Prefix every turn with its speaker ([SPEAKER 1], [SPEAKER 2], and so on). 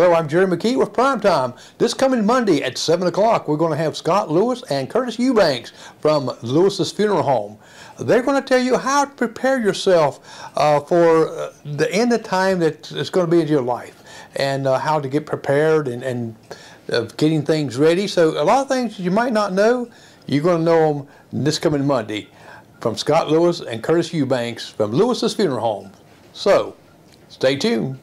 [SPEAKER 1] Hello, I'm Jerry McKee with Primetime. This coming Monday at 7 o'clock, we're going to have Scott Lewis and Curtis Eubanks from Lewis's Funeral Home. They're going to tell you how to prepare yourself uh, for uh, the end of time that is going to be in your life and uh, how to get prepared and, and uh, getting things ready. So a lot of things you might not know, you're going to know them this coming Monday from Scott Lewis and Curtis Eubanks from Lewis's Funeral Home. So, stay tuned.